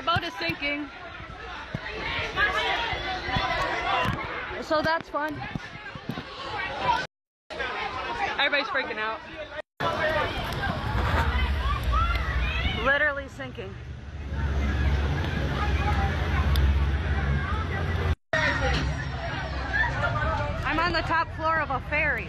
Our boat is sinking. So that's fun. Everybody's freaking out. Literally sinking. I'm on the top floor of a ferry.